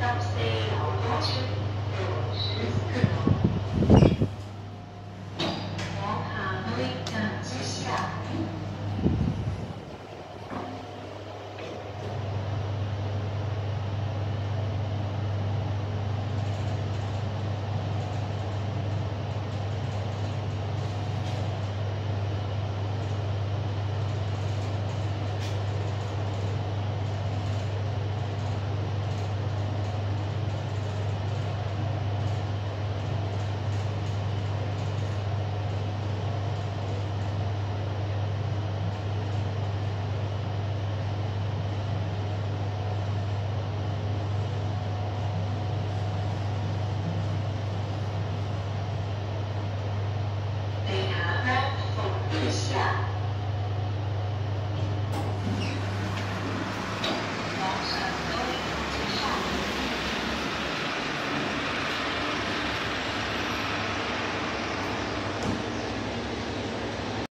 Thursday or Friday. They have a